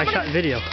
I shot video.